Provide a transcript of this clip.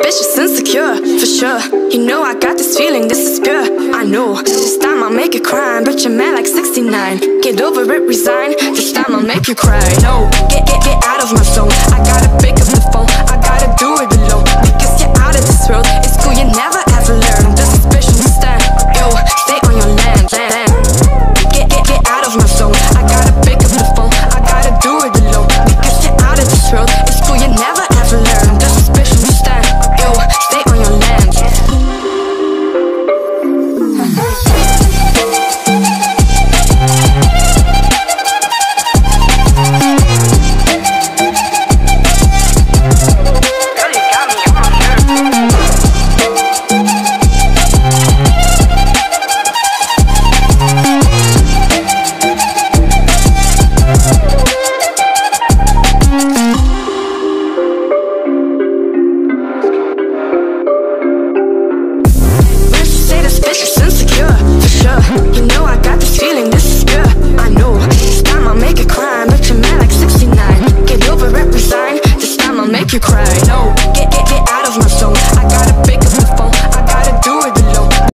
ambitious, insecure, for sure. You know I got this feeling, this is pure. I know. This time I'll make you cry, but you're mad like 69. Get over it, resign. This time I'll make you cry. No, get get get out of my zone. I gotta be.